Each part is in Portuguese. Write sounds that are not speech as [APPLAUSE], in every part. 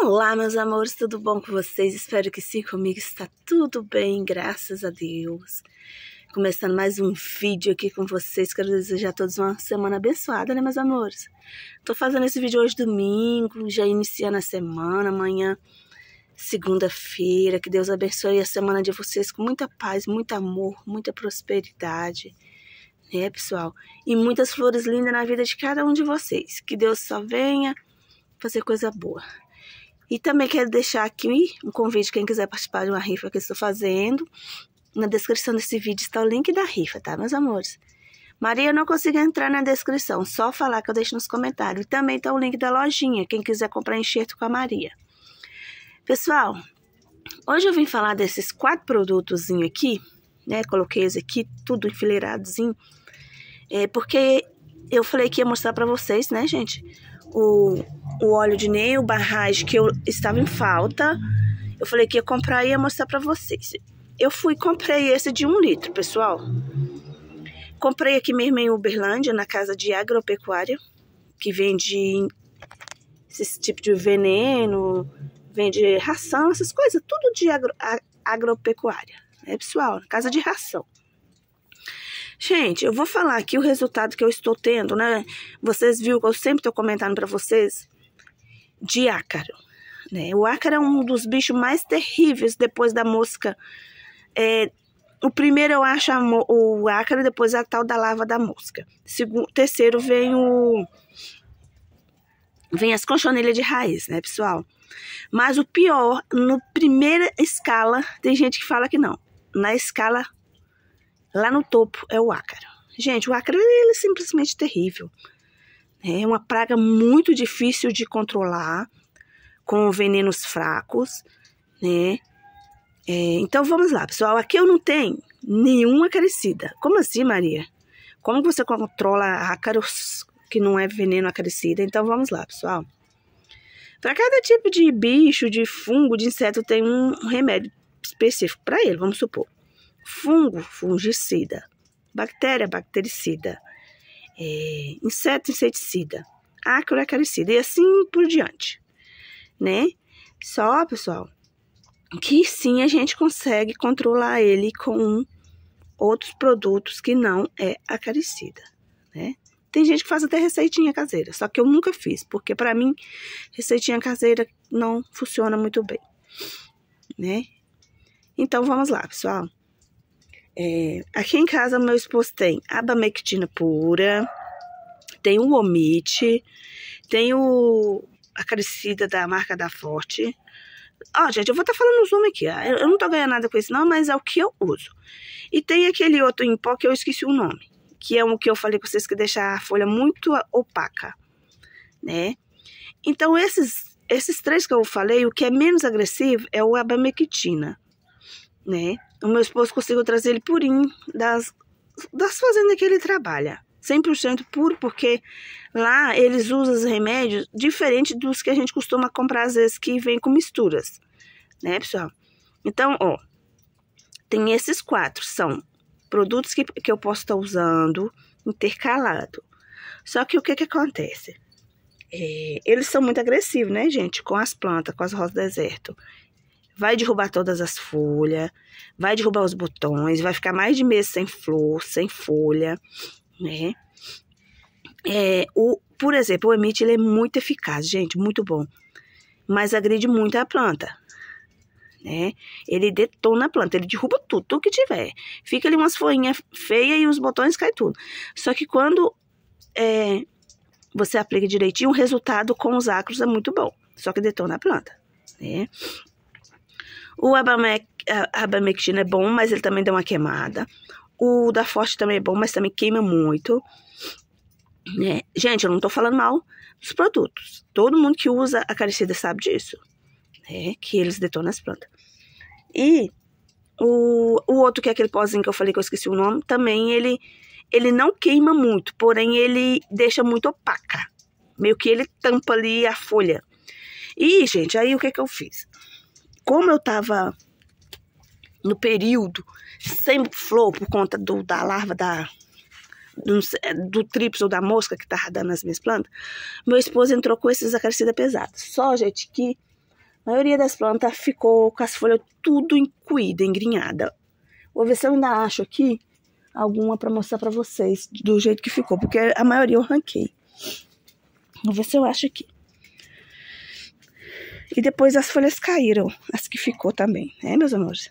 Olá, meus amores, tudo bom com vocês? Espero que sim, comigo está tudo bem, graças a Deus. Começando mais um vídeo aqui com vocês, quero desejar a todos uma semana abençoada, né, meus amores? Tô fazendo esse vídeo hoje domingo, já iniciando a semana, amanhã segunda-feira, que Deus abençoe a semana de vocês com muita paz, muito amor, muita prosperidade, né, pessoal? E muitas flores lindas na vida de cada um de vocês. Que Deus só venha fazer coisa boa. E também quero deixar aqui um convite, quem quiser participar de uma rifa que eu estou fazendo. Na descrição desse vídeo está o link da rifa, tá, meus amores? Maria, eu não consigo entrar na descrição, só falar que eu deixo nos comentários. E também está o link da lojinha, quem quiser comprar enxerto com a Maria. Pessoal, hoje eu vim falar desses quatro produtos aqui, né? Coloquei eles aqui, tudo enfileiradozinho. É, porque eu falei que ia mostrar para vocês, né, gente? O, o óleo de Ney, o barragem que eu estava em falta. Eu falei que ia comprar e ia mostrar para vocês. Eu fui comprei esse de um litro, pessoal. Comprei aqui mesmo em Uberlândia, na casa de agropecuária, que vende esse tipo de veneno, vende ração, essas coisas, tudo de agro, agropecuária. É, pessoal, casa de ração. Gente, eu vou falar aqui o resultado que eu estou tendo, né? Vocês viram que eu sempre estou comentando para vocês de ácaro. Né? O ácaro é um dos bichos mais terríveis depois da mosca. É, o primeiro eu acho o ácaro, depois a tal da lava da mosca. Segundo, terceiro vem o vem as conchonilhas de raiz, né, pessoal? Mas o pior, no primeira escala, tem gente que fala que não. Na escala lá no topo é o ácaro. Gente, o ácaro ele é simplesmente terrível. É uma praga muito difícil de controlar, com venenos fracos, né? É, então vamos lá, pessoal. Aqui eu não tenho nenhuma acaricida. Como assim, Maria? Como você controla ácaros que não é veneno acaricida? Então vamos lá, pessoal. Para cada tipo de bicho, de fungo, de inseto, tem um remédio específico para ele, vamos supor. Fungo, fungicida. Bactéria, bactericida é, inseto inseticida, ácaro acaricida e assim por diante, né? Só, pessoal, que sim a gente consegue controlar ele com outros produtos que não é acaricida, né? Tem gente que faz até receitinha caseira, só que eu nunca fiz, porque para mim receitinha caseira não funciona muito bem, né? Então vamos lá, pessoal. É, aqui em casa, meu esposo tem abamectina pura, tem o omite, tem o a crescida da marca da Forte. Ó, gente, eu vou estar tá falando os nomes aqui. Eu não tô ganhando nada com isso, não, mas é o que eu uso. E tem aquele outro em pó que eu esqueci o nome, que é um que eu falei com vocês que deixa a folha muito opaca, né? Então, esses, esses três que eu falei, o que é menos agressivo é o abamectina, né? O meu esposo conseguiu trazer ele purinho das, das fazendas que ele trabalha. 100% puro, porque lá eles usam os remédios diferente dos que a gente costuma comprar às vezes que vem com misturas, né, pessoal? Então, ó, tem esses quatro, são produtos que, que eu posso estar usando intercalado. Só que o que que acontece? É, eles são muito agressivos, né, gente? Com as plantas, com as rosas do deserto vai derrubar todas as folhas, vai derrubar os botões, vai ficar mais de mês sem flor, sem folha, né? É, o, por exemplo, o emite ele é muito eficaz, gente, muito bom, mas agride muito a planta, né? Ele detona a planta, ele derruba tudo, tudo que tiver. Fica ali umas folhinhas feias e os botões caem tudo. Só que quando é, você aplica direitinho, o resultado com os acros é muito bom, só que detona a planta, né? O abamectina é bom, mas ele também dá uma queimada. O da Forte também é bom, mas também queima muito. É, gente, eu não tô falando mal dos produtos. Todo mundo que usa a carecida sabe disso. É, que eles detonam as plantas. E o, o outro, que é aquele pozinho que eu falei que eu esqueci o nome, também ele, ele não queima muito, porém ele deixa muito opaca. Meio que ele tampa ali a folha. E, gente, aí o que que eu fiz? Como eu tava no período sem flor por conta do, da larva da do, do trips ou da mosca que tava dando nas minhas plantas, meu esposo entrou com esses acaricidas pesados. Só, gente, que A maioria das plantas ficou com as folhas tudo encuída, engrinhada. Vou ver se eu ainda acho aqui alguma para mostrar para vocês do jeito que ficou, porque a maioria eu ranquei. Vou ver se eu acho aqui. E depois as folhas caíram, as que ficou também, né, meus amores?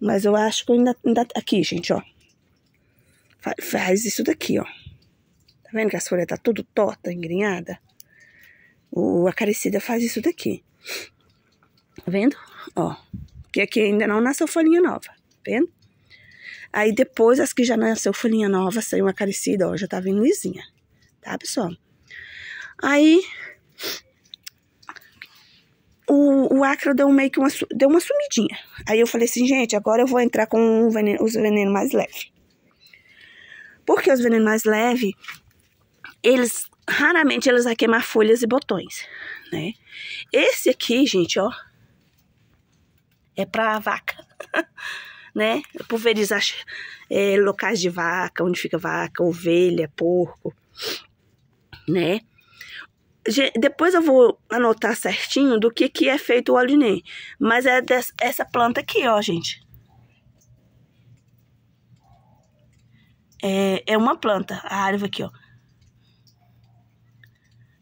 Mas eu acho que ainda, ainda aqui, gente, ó. Faz isso daqui, ó. Tá vendo que as folhas tá tudo torta, engrinhada? O acaricida faz isso daqui. Tá vendo? Ó. Que aqui ainda não nasceu folhinha nova. Tá vendo? Aí depois, as que já nasceu folhinha nova, saiu uma acaricida, ó. Já tá vindo lisinha. Tá, pessoal? Aí. O, o deu meio que uma, deu uma sumidinha. Aí eu falei assim, gente, agora eu vou entrar com veneno, os venenos mais leves. Porque os venenos mais leves, eles raramente eles vão queimar folhas e botões, né? Esse aqui, gente, ó, é para vaca, [LAUGHS] né? Pulverizar é, locais de vaca, onde fica vaca, ovelha, porco, né? Depois eu vou anotar certinho do que, que é feito o óleo de NEM. Mas é dessa planta aqui, ó, gente. É, é uma planta, a árvore aqui, ó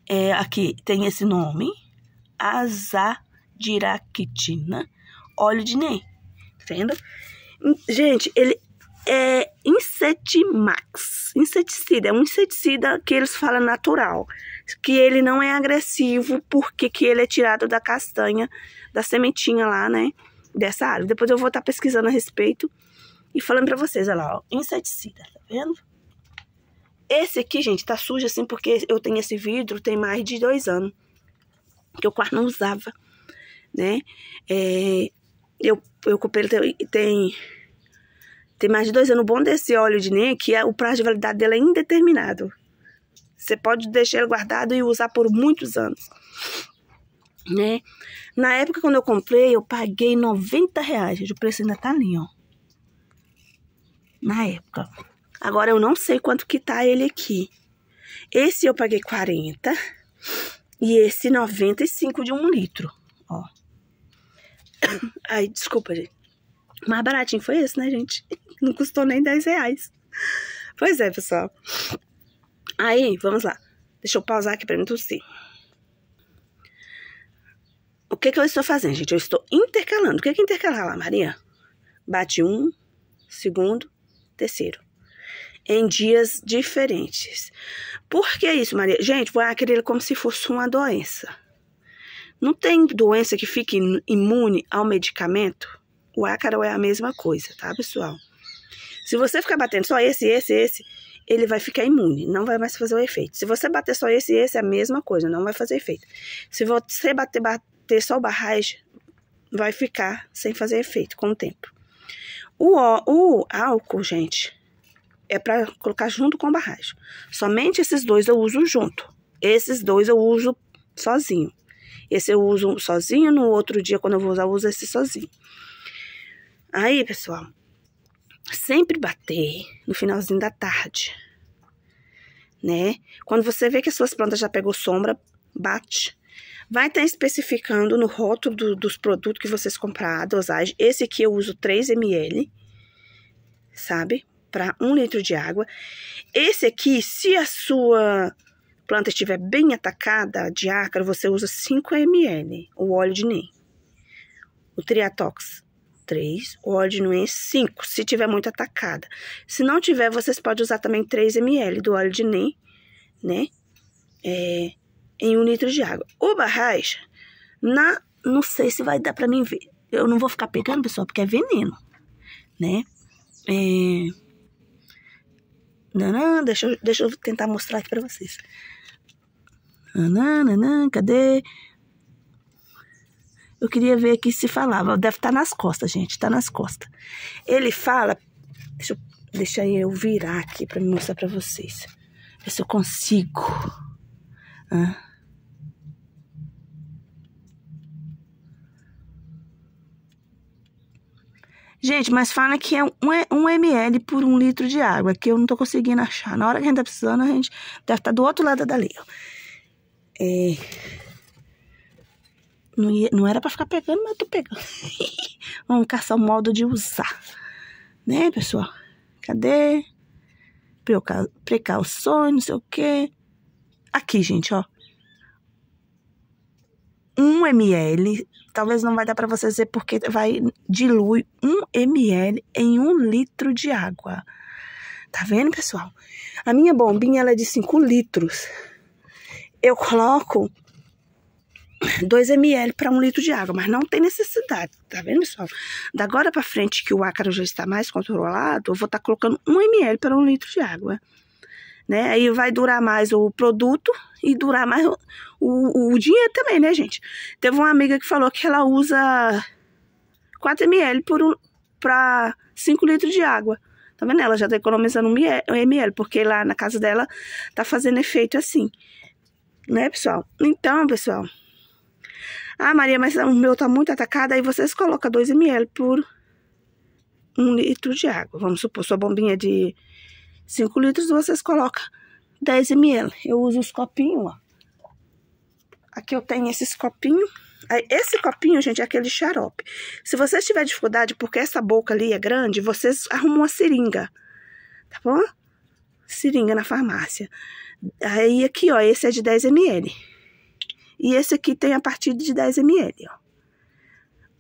é, aqui tem esse nome, azadiraquitina, óleo de NEM, vendo? Gente, ele é insetimax, inseticida, é um inseticida que eles falam natural, que ele não é agressivo porque que ele é tirado da castanha, da sementinha lá, né, dessa árvore. Depois eu vou estar tá pesquisando a respeito e falando pra vocês, olha lá, ó, inseticida, tá vendo? Esse aqui, gente, tá sujo assim porque eu tenho esse vidro tem mais de dois anos. Que eu quase não usava, né? É, eu, eu comprei tem, tem, tem mais de dois anos. O bom desse óleo de NEM é que o prazo de validade dele é indeterminado. Você pode deixar ele guardado e usar por muitos anos. Né? Na época, quando eu comprei, eu paguei 90 reais. O preço ainda tá ali, ó. Na época. Agora eu não sei quanto que tá ele aqui. Esse eu paguei 40 e esse 95 de um litro, ó. [COUGHS] Ai, desculpa, gente. Mais baratinho foi esse, né, gente? [LAUGHS] Não custou nem 10 reais. Pois é, pessoal. Aí, vamos lá. Deixa eu pausar aqui pra mim tossir. O que que eu estou fazendo, gente? Eu estou intercalando. O que que é intercalar lá, Maria? Bate um, segundo, terceiro em dias diferentes. Por que isso, Maria? Gente, vou aquele como se fosse uma doença. Não tem doença que fique imune ao medicamento? O ácaro é a mesma coisa, tá, pessoal? Se você ficar batendo só esse, esse, esse, ele vai ficar imune, não vai mais fazer o efeito. Se você bater só esse, esse, é a mesma coisa, não vai fazer efeito. Se você bater, bater só o barragem, vai ficar sem fazer efeito com o tempo. O, o álcool, gente, é para colocar junto com barragem. Somente esses dois eu uso junto. Esses dois eu uso sozinho. Esse eu uso sozinho, no outro dia, quando eu vou usar, eu uso esse sozinho. Aí, pessoal, sempre bater no finalzinho da tarde, né? Quando você vê que as suas plantas já pegou sombra, bate. Vai estar especificando no rótulo do, dos produtos que vocês compraram, a dosagem. Esse aqui eu uso 3 ml, sabe? para um litro de água. Esse aqui, se a sua planta estiver bem atacada de ácaro, você usa 5 ml, o óleo de NEM. O Triatox, 3. O óleo de NEM, 5, se tiver muito atacada. Se não tiver, vocês podem usar também 3 ml do óleo de NEM, né? É, em um litro de água. O barragem, na, não sei se vai dar para mim ver. Eu não vou ficar pegando, pessoal, porque é veneno, né? É, Nanã, deixa, eu, deixa eu tentar mostrar aqui pra vocês. Nanã, nanã, cadê? Eu queria ver aqui se falava. Deve estar tá nas costas, gente. Tá nas costas. Ele fala. Deixa eu, deixa eu virar aqui me mostrar pra vocês. Ver se eu consigo. Ah. Gente, mas fala que é um, um ml por um litro de água, que eu não tô conseguindo achar. Na hora que a gente tá precisando, a gente deve estar tá do outro lado dali, ó. É... Não, ia, não era pra ficar pegando, mas eu tô pegando. [LAUGHS] Vamos caçar o modo de usar. Né, pessoal? Cadê? Precauções, não sei o quê. Aqui, gente, ó. 1 ml, talvez não vai dar para vocês ver porque vai dilui 1 ml em 1 litro de água. Tá vendo, pessoal? A minha bombinha ela é de 5 litros. Eu coloco 2 ml para 1 litro de água, mas não tem necessidade, tá vendo, pessoal? Da agora para frente que o ácaro já está mais controlado, eu vou estar tá colocando 1 ml para 1 litro de água né? Aí vai durar mais o produto e durar mais o, o, o dinheiro também, né, gente? Teve uma amiga que falou que ela usa 4 ml um, para 5 litros de água. Tá vendo? Ela já tá economizando um ml, porque lá na casa dela tá fazendo efeito assim. Né, pessoal? Então, pessoal. Ah, Maria, mas o meu tá muito atacado. Aí vocês colocam 2 ml por um litro de água. Vamos supor, sua bombinha de 5 litros vocês colocam 10 ml. Eu uso os copinhos, ó. Aqui eu tenho esses copinhos. Esse copinho, gente, é aquele xarope. Se vocês tiverem dificuldade, porque essa boca ali é grande, vocês arrumam uma seringa, tá bom? Seringa na farmácia. Aí aqui, ó, esse é de 10 ml. E esse aqui tem a partir de 10 ml, ó.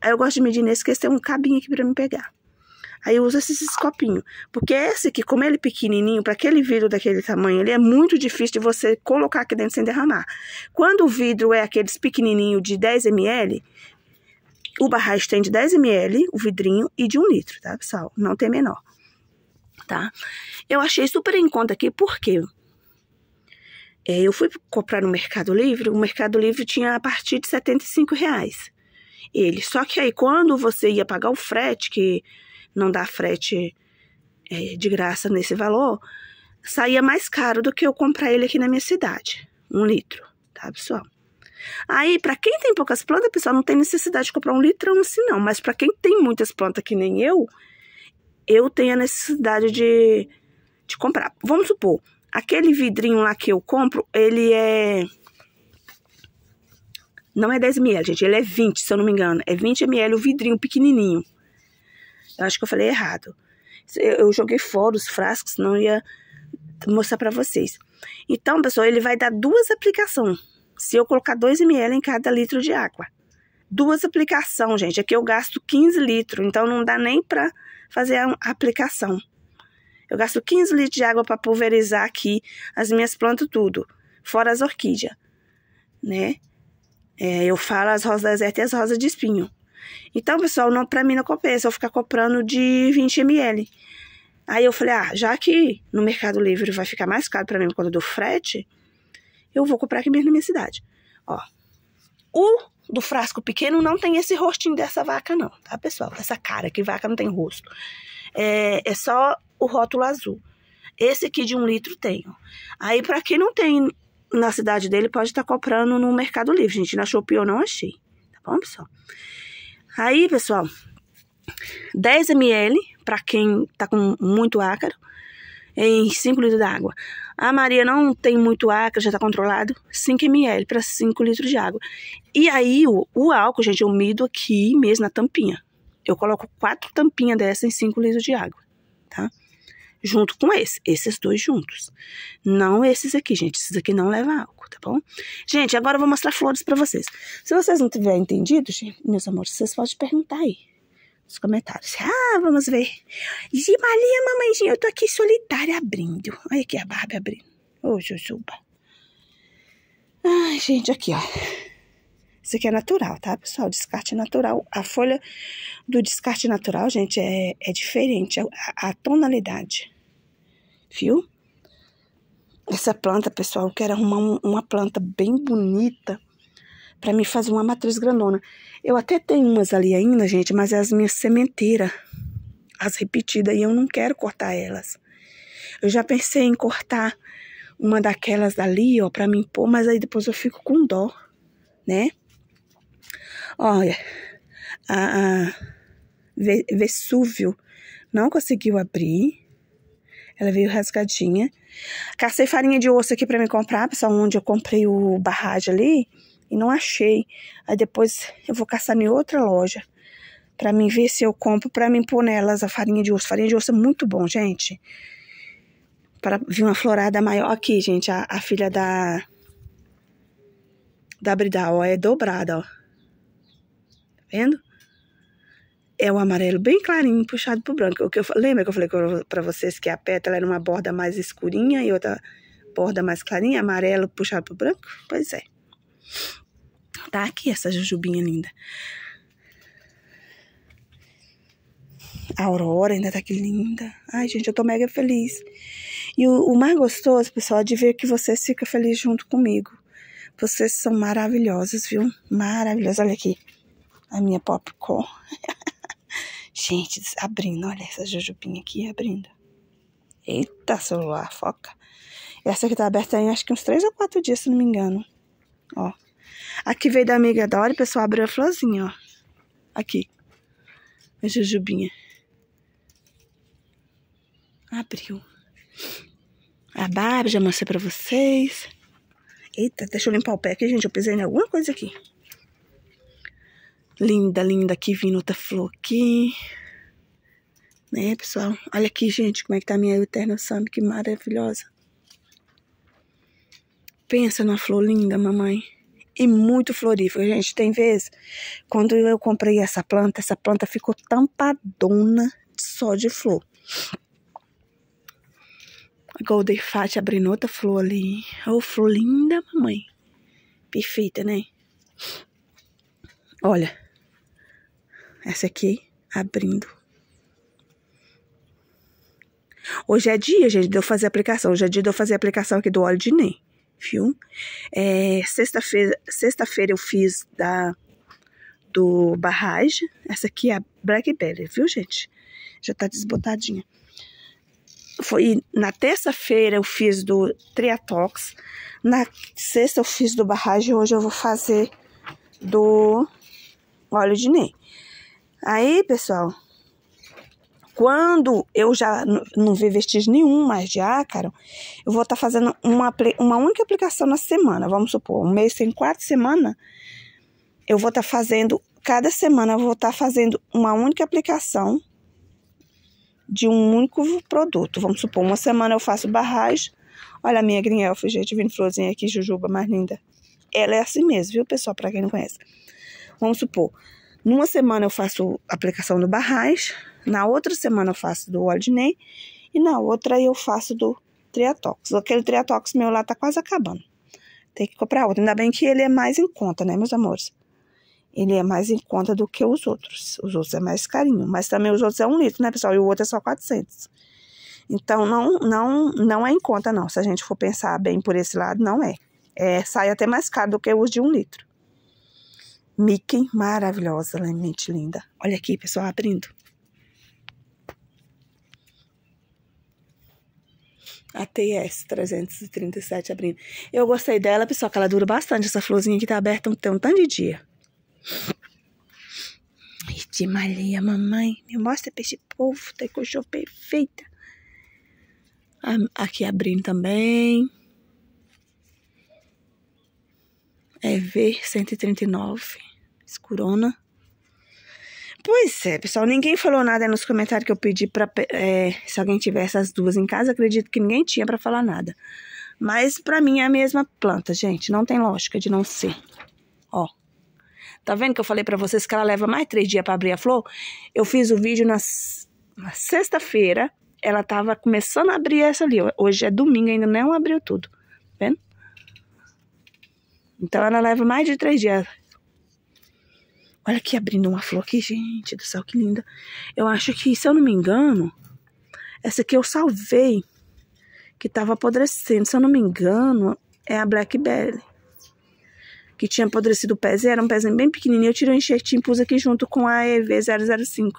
Aí eu gosto de medir nesse, que esse tem um cabinho aqui pra me pegar. Aí eu uso esses copinhos. Porque esse aqui, como ele é pequenininho, para aquele vidro daquele tamanho, ele é muito difícil de você colocar aqui dentro sem derramar. Quando o vidro é aqueles pequenininho de 10 ml, o barragem tem de 10 ml, o vidrinho, e de 1 litro, tá, pessoal? Não tem menor, tá? Eu achei super em conta aqui, porque é, eu fui comprar no Mercado Livre, o Mercado Livre tinha a partir de 75 reais. Ele, só que aí quando você ia pagar o frete, que não dá frete é, de graça nesse valor, saía mais caro do que eu comprar ele aqui na minha cidade. Um litro, tá, pessoal? Aí, para quem tem poucas plantas, pessoal, não tem necessidade de comprar um litrão assim, não. Mas para quem tem muitas plantas, que nem eu, eu tenho a necessidade de, de comprar. Vamos supor, aquele vidrinho lá que eu compro, ele é. Não é 10 ml, gente, ele é 20, se eu não me engano. É 20 ml o vidrinho pequenininho. Eu acho que eu falei errado. Eu joguei fora os frascos, não ia mostrar para vocês. Então, pessoal, ele vai dar duas aplicações. Se eu colocar 2 ml em cada litro de água. Duas aplicações, gente. Aqui eu gasto 15 litros, então não dá nem para fazer a aplicação. Eu gasto 15 litros de água para pulverizar aqui as minhas plantas tudo, fora as orquídeas, né? É, eu falo as rosas desertas e as rosas de espinho. Então, pessoal, não, pra mim não compensa eu ficar comprando de 20 ml. Aí eu falei, ah, já que no Mercado Livre vai ficar mais caro para mim por conta do frete, eu vou comprar aqui mesmo na minha cidade. Ó, o do frasco pequeno não tem esse rostinho dessa vaca não, tá, pessoal? Essa cara que vaca não tem rosto. É, é só o rótulo azul. Esse aqui de um litro tem, ó. Aí, para quem não tem na cidade dele, pode estar tá comprando no Mercado Livre. Gente, na Shopee eu não achei, tá bom, pessoal? Aí, pessoal, 10 ml para quem tá com muito ácaro em 5 litros d'água. A Maria não tem muito ácaro, já tá controlado, 5 ml para 5 litros de água. E aí, o, o, álcool, gente, eu mido aqui mesmo na tampinha. Eu coloco quatro tampinhas dessa em 5 litros de água? Junto com esse, esses dois juntos. Não esses aqui, gente, esses aqui não levam álcool tá bom? Gente, agora eu vou mostrar flores pra vocês. Se vocês não tiverem entendido, gente, meus amores, vocês podem perguntar aí nos comentários. Ah, vamos ver. Gimalia, mamãezinha, eu tô aqui solitária abrindo. Olha aqui a Barbie abrindo. Ô, Jujuba. Ai, gente, aqui, ó. Isso aqui é natural, tá, pessoal? Descarte natural. A folha do descarte natural, gente, é, é diferente. A, a tonalidade. Viu? Essa planta, pessoal, eu quero arrumar um, uma planta bem bonita para me fazer uma matriz grandona. Eu até tenho umas ali ainda, gente, mas é as minhas sementeiras, as repetidas, e eu não quero cortar elas. Eu já pensei em cortar uma daquelas ali, ó, para mim pôr, mas aí depois eu fico com dó, né? Olha, a, a Vesúvio não conseguiu abrir. Ela veio rasgadinha. Cacei farinha de osso aqui para me comprar, pessoal, onde eu comprei o barragem ali. e não achei. Aí depois eu vou caçar em outra loja para mim ver se eu compro para mim pôr nelas a farinha de osso. Farinha de osso é muito bom, gente. Para vir uma florada maior aqui, gente, a, a filha da da Bridal, ó, é dobrada, ó. Vendo? É o amarelo bem clarinho, puxado pro branco. O que eu lembra que eu falei para vocês que a pétala era uma borda mais escurinha e outra borda mais clarinha, amarelo puxado pro branco? Pois é. Tá aqui essa jujubinha linda. A aurora ainda tá aqui linda. Ai, gente, eu tô mega feliz. E o, o mais gostoso, pessoal, é de ver que vocês ficam felizes junto comigo. Vocês são maravilhosos, viu? Maravilhosos. Olha aqui. A minha popcorn. [LAUGHS] gente, abrindo. Olha essa jujubinha aqui abrindo. Eita, celular, foca. Essa aqui tá aberta aí, acho que uns três ou quatro dias, se não me engano. Ó. Aqui veio da amiga Dori, pessoal, abriu a florzinha, ó. Aqui. A jujubinha. Abriu. A barba, já mostrei pra vocês. Eita, deixa eu limpar o pé aqui, gente. Eu pisei em alguma coisa aqui. Linda, linda aqui, vindo outra flor aqui. Né, pessoal? Olha aqui, gente, como é que tá a minha Eterna Samba, que maravilhosa. Pensa numa flor linda, mamãe. E muito florífera, gente. Tem vezes, quando eu comprei essa planta, essa planta ficou tampadona só de flor. A Golden Fat abrindo outra flor ali. Oh, flor linda, mamãe. Perfeita, né? Olha. Essa aqui abrindo. Hoje é dia, gente, de eu fazer aplicação. Hoje é dia de eu fazer aplicação aqui do óleo de NEM, viu? É, Sexta-feira sexta eu fiz da do barragem. Essa aqui é a Black Belly, viu, gente? Já tá desbotadinha foi na terça-feira eu fiz do Triatox, na sexta eu fiz do barragem, hoje eu vou fazer do óleo de NEM. Aí, pessoal, quando eu já não vi vestígio nenhum mais de ácaro, eu vou estar tá fazendo uma, uma única aplicação na semana. Vamos supor, um mês tem quatro semanas, eu vou estar tá fazendo, cada semana eu vou estar tá fazendo uma única aplicação de um único produto. Vamos supor, uma semana eu faço barragem. Olha a minha green elf, gente, vindo florzinha aqui, jujuba mais linda. Ela é assim mesmo, viu, pessoal, para quem não conhece. Vamos supor, numa semana eu faço aplicação do barragem, na outra semana eu faço do NEM e na outra eu faço do Triatox. Aquele Triatox meu lá tá quase acabando. Tem que comprar outro. Ainda bem que ele é mais em conta, né, meus amores? ele é mais em conta do que os outros. Os outros é mais carinho, mas também os outros é um litro, né, pessoal? E o outro é só 400. Então, não, não, não é em conta, não. Se a gente for pensar bem por esse lado, não é. é sai até mais caro do que os de um litro. Mickey, maravilhosa, realmente linda. Olha aqui, pessoal, abrindo. A TS 337 abrindo. Eu gostei dela, pessoal, que ela dura bastante. Essa florzinha que tá aberta tem um tanto de dia. De malha, mamãe. Me mostra pra esse povo. Tá coxô perfeita. Aqui abrindo também. É V139. Escurona. Pois é, pessoal. Ninguém falou nada nos comentários que eu pedi pra. É, se alguém tivesse as duas em casa, acredito que ninguém tinha para falar nada. Mas pra mim é a mesma planta, gente. Não tem lógica de não ser. Ó. Tá vendo que eu falei para vocês que ela leva mais três dias para abrir a flor? Eu fiz o vídeo na, na sexta-feira. Ela tava começando a abrir essa ali. Hoje é domingo, ainda não abriu tudo. Tá vendo? Então ela leva mais de três dias. Olha aqui abrindo uma flor aqui, gente do céu, que linda. Eu acho que, se eu não me engano, essa aqui eu salvei, que tava apodrecendo. Se eu não me engano, é a Blackberry que tinha apodrecido o pezinho, era um pezinho bem pequenininho. Eu tirei um enxertinho e pus aqui junto com a EV005.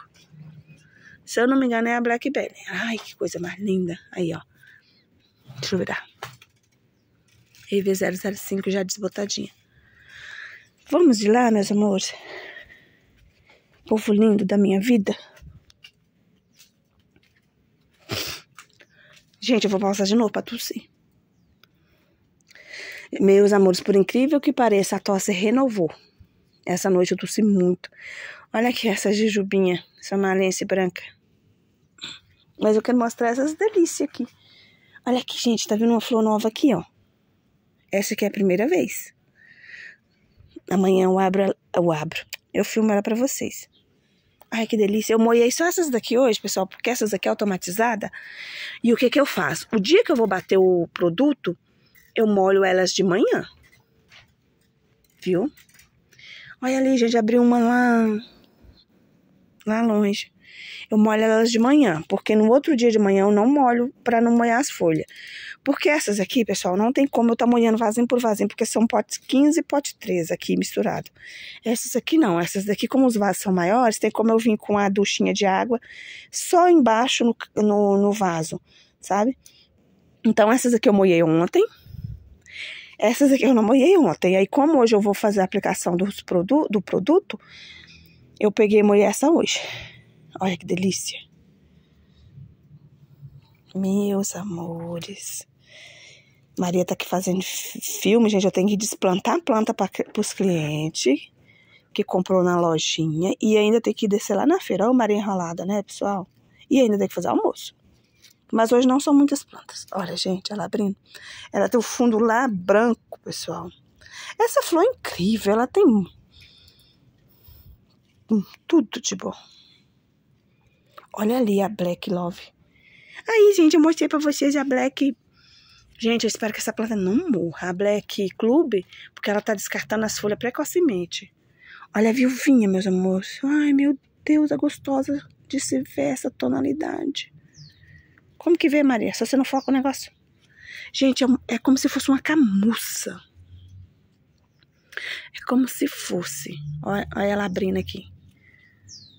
Se eu não me engano, é a Blackberry. Ai, que coisa mais linda. Aí, ó. Deixa eu virar. EV005 já desbotadinha. Vamos de lá, meus amores. Povo lindo da minha vida. Gente, eu vou pausar de novo pra tossir. Meus amores, por incrível que pareça, a tosse renovou. Essa noite eu tossi muito. Olha aqui essa jujubinha, essa malense branca. Mas eu quero mostrar essas delícias aqui. Olha aqui, gente, tá vendo uma flor nova aqui, ó. Essa aqui é a primeira vez. Amanhã eu abro, eu abro. Eu filmo ela pra vocês. Ai, que delícia. Eu moei só essas daqui hoje, pessoal, porque essas daqui é automatizada. E o que que eu faço? O dia que eu vou bater o produto, eu molho elas de manhã. Viu? Olha ali, gente, abriu uma lá, lá longe. Eu molho elas de manhã, porque no outro dia de manhã eu não molho para não molhar as folhas. Porque essas aqui, pessoal, não tem como eu estar tá molhando vasinho por vasinho, porque são potes 15 e pote 13 aqui misturado. Essas aqui não, essas daqui, como os vasos são maiores, tem como eu vir com a duchinha de água só embaixo no, no, no vaso, sabe? Então, essas aqui eu molhei ontem. Essas aqui eu não molhei ontem. Aí, como hoje eu vou fazer a aplicação dos produ do produto, eu peguei e molhei essa hoje. Olha que delícia. Meus amores. Maria tá aqui fazendo filme, gente. Eu tenho que desplantar a planta para os clientes que comprou na lojinha. E ainda tem que descer lá na feira. Olha Maria enrolada, né, pessoal? E ainda tem que fazer almoço. Mas hoje não são muitas plantas. Olha, gente, ela abrindo. Ela tem o fundo lá branco, pessoal. Essa flor é incrível. Ela tem tudo de bom. Olha ali a Black Love. Aí, gente, eu mostrei pra vocês a Black... Gente, eu espero que essa planta não morra. A Black Club, porque ela tá descartando as folhas precocemente. Olha a viuvinha, meus amores. Ai, meu Deus, é gostosa de se ver essa tonalidade. Como que vê, Maria? Se você não foca o negócio. Gente, é, é como se fosse uma camuça. É como se fosse. Olha, olha ela abrindo aqui.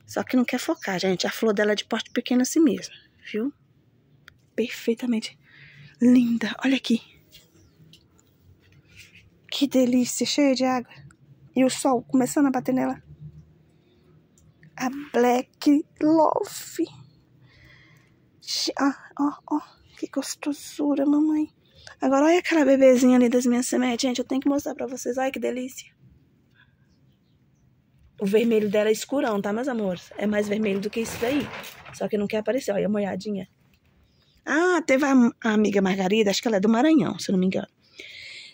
Só que não quer focar, gente. A flor dela é de porte pequeno assim mesmo, viu? Perfeitamente linda. Olha aqui. Que delícia, cheia de água. E o sol começando a bater nela. A Black Love. Ó, ó, ó. Que gostosura, mamãe. Agora olha aquela bebezinha ali das minhas sementes, gente. Eu tenho que mostrar pra vocês. Olha que delícia. O vermelho dela é escurão, tá, meus amores? É mais vermelho do que isso daí. Só que não quer aparecer. Olha a molhadinha. Ah, teve a, a, amiga Margarida, acho que ela é do Maranhão, se não me engano.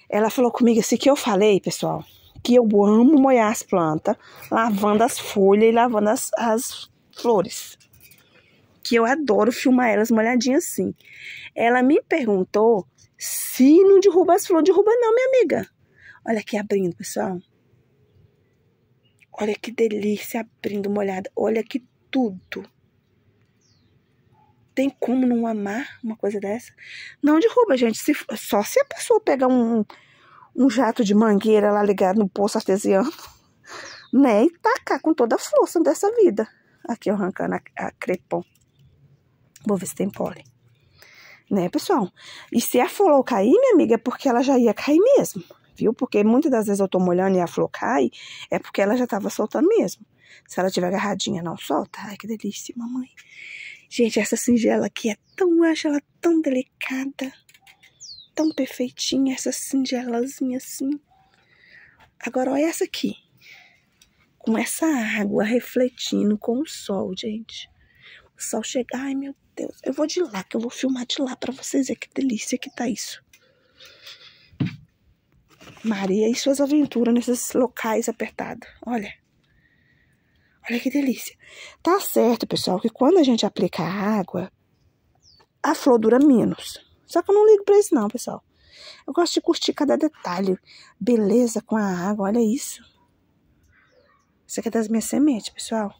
Ela falou comigo assim que eu falei, pessoal, que eu amo molhar as plantas, lavando as folhas e lavando as, as flores. Que eu adoro filmar elas molhadinhas assim. Ela me perguntou se não derruba as flores. Derruba não, minha amiga. Olha aqui abrindo, pessoal. Olha que delícia abrindo molhada. Olha que tudo. Tem como não amar uma coisa dessa? Não derruba, gente. Se, só se a pessoa pegar um, um jato de mangueira lá ligado no poço artesiano, [LAUGHS] né? E tacar com toda a força dessa vida. Aqui, eu arrancando a, a crepom. Vou ver se tem pólen. Né, pessoal? E se a flor cair, minha amiga, é porque ela já ia cair mesmo viu? Porque muitas das vezes eu tô molhando e a flor cai, é porque ela já tava soltando mesmo. Se ela tiver agarradinha, não solta. Ai, que delícia, mamãe. Gente, essa singela aqui é tão, acho ela tão delicada, tão perfeitinha, essa singelazinha assim. Agora, olha essa aqui. Com essa água refletindo com o sol, gente. O sol chega. Ai, meu Deus. Eu vou de lá, que eu vou filmar de lá pra vocês verem que delícia que tá isso. Maria e suas aventuras nesses locais apertados. Olha. Olha que delícia. Tá certo, pessoal, que quando a gente aplica a água, a flor dura menos. Só que eu não ligo pra isso não, pessoal. Eu gosto de curtir cada detalhe. Beleza com a água, olha isso. Isso aqui é das minhas sementes, pessoal.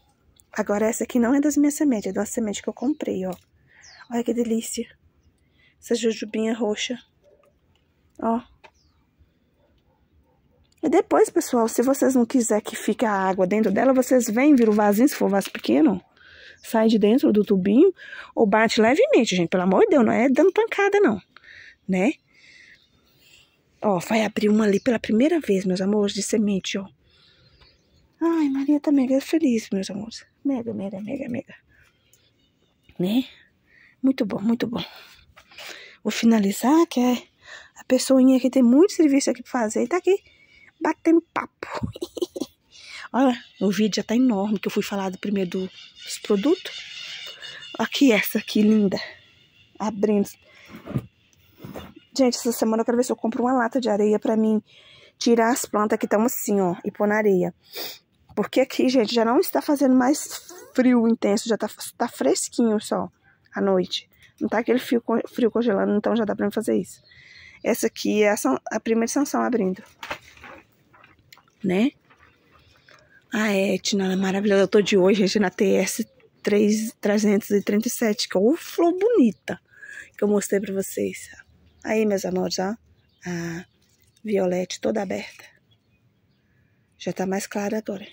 Agora essa aqui não é das minhas sementes, é das sementes que eu comprei, ó. Olha que delícia. Essa jujubinha roxa. Ó. E depois, pessoal, se vocês não quiser que fique a água dentro dela, vocês vêm, viram o vasinho, se for vaso pequeno, sai de dentro do tubinho ou bate levemente, gente, pelo amor de Deus, não é dando pancada, não, né? Ó, vai abrir uma ali pela primeira vez, meus amores, de semente, ó. Ai, Maria tá mega feliz, meus amores. Mega, mega, mega, mega. Né? Muito bom, muito bom. Vou finalizar, que é pessoinha que tem muito serviço aqui pra fazer e tá aqui batendo papo. [LAUGHS] Olha, o vídeo já tá enorme, que eu fui falar do primeiro do, dos produtos. Aqui, essa aqui, linda. Abrindo. Gente, essa semana eu quero ver se eu compro uma lata de areia pra mim tirar as plantas que estão assim, ó, e pôr na areia. Porque aqui, gente, já não está fazendo mais frio intenso, já tá, tá fresquinho só à noite. Não tá aquele frio, frio congelando, então já dá pra mim fazer isso. Essa aqui é a, a primeira sanção abrindo. Né? A Etna, é maravilhosa. Eu tô de hoje, gente, na TS 337, que é o flor bonita que eu mostrei pra vocês. Aí, meus amores, ó. A violete toda aberta. Já tá mais clara agora.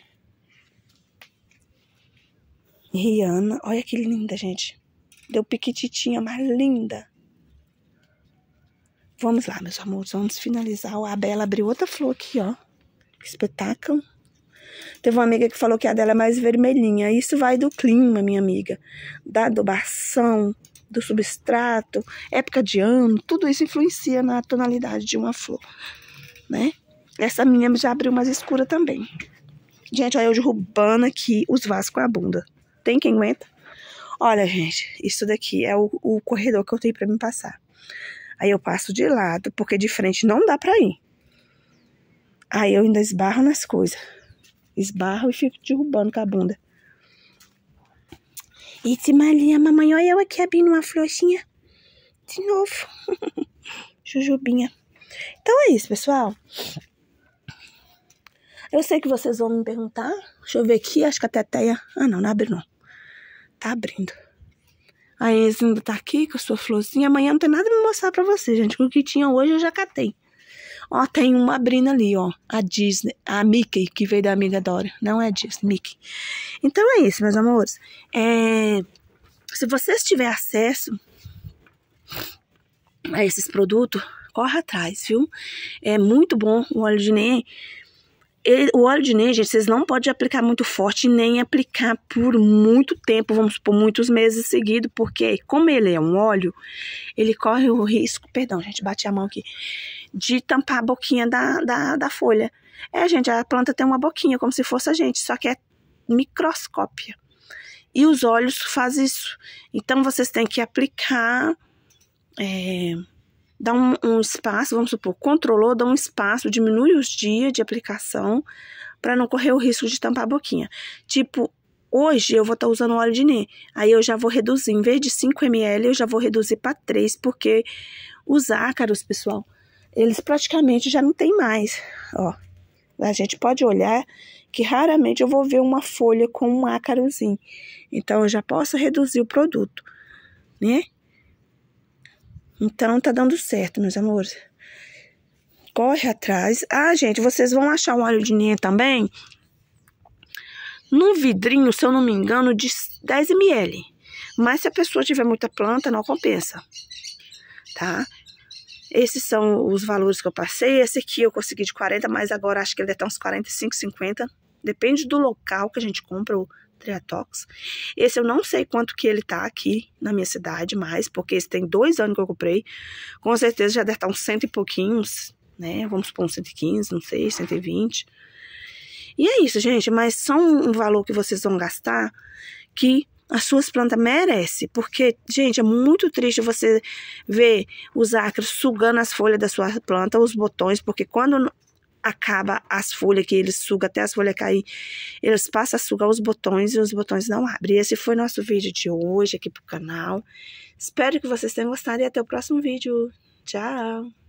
Rihanna, olha que linda, gente. Deu piquititinha mais linda. Vamos lá, meus amores, vamos finalizar. A Bela abriu outra flor aqui, ó. Espetáculo. Teve uma amiga que falou que a dela é mais vermelhinha. Isso vai do clima, minha amiga. Da adubação, do substrato, época de ano, tudo isso influencia na tonalidade de uma flor, né? Essa minha já abriu mais escura também. Gente, olha eu derrubando aqui os vasos com a bunda. Tem quem aguenta? Olha, gente, isso daqui é o, o corredor que eu tenho para me passar. Aí eu passo de lado, porque de frente não dá para ir. Aí eu ainda esbarro nas coisas. Esbarro e fico derrubando com a bunda. E de Malia, mamãe, olha eu aqui abrindo uma florzinha. De novo. [LAUGHS] Jujubinha. Então é isso, pessoal. Eu sei que vocês vão me perguntar. Deixa eu ver aqui, acho que a teteia... Ah, não, não abre não. Tá abrindo. A Enzo ainda tá aqui com a sua florzinha. Amanhã não tem nada pra mostrar pra vocês, gente. O que tinha hoje eu já catei. Ó, tem uma abrindo ali, ó. A Disney, a Mickey, que veio da amiga Dora. Não é Disney, Mickey. Então é isso, meus amores. É, se vocês tiverem acesso a esses produtos, corra atrás, viu? É muito bom o óleo de NEM. Ele, o óleo de gente, vocês não podem aplicar muito forte nem aplicar por muito tempo, vamos supor, muitos meses seguidos, porque como ele é um óleo, ele corre o risco, perdão, gente, bati a mão aqui, de tampar a boquinha da, da, da folha. É, gente, a planta tem uma boquinha, como se fosse a gente, só que é microscópia. E os olhos fazem isso. Então, vocês têm que aplicar... É, dá um, um, espaço, vamos supor, controlou, dá um espaço, diminui os dias de aplicação para não correr o risco de tampar a boquinha. Tipo, hoje eu vou estar tá usando óleo de Nê, aí eu já vou reduzir, em vez de 5 ml, eu já vou reduzir para 3, porque os ácaros, pessoal, eles praticamente já não tem mais, ó. A gente pode olhar que raramente eu vou ver uma folha com um ácarozinho. Então, eu já posso reduzir o produto, né? Então tá dando certo, meus amores. Corre atrás. Ah, gente, vocês vão achar um óleo de ninha também num vidrinho, se eu não me engano, de 10 ml. Mas se a pessoa tiver muita planta, não compensa. Tá? Esses são os valores que eu passei. Esse aqui eu consegui de 40, mas agora acho que ele deve estar uns 45, 50. Depende do local que a gente compra o Triatox. Esse eu não sei quanto que ele tá aqui na minha cidade mais, porque esse tem dois anos que eu comprei. Com certeza já deve estar uns cento e pouquinhos, né? Vamos supor uns 115, não sei, 120. E é isso, gente. Mas são um valor que vocês vão gastar que as suas plantas merecem, porque, gente, é muito triste você ver os acres sugando as folhas da sua planta, os botões, porque quando acaba as folhas que eles sugam até as folhas cair, eles passam a sugar os botões e os botões não abrem. Esse foi nosso vídeo de hoje aqui pro canal. Espero que vocês tenham gostado e até o próximo vídeo. Tchau!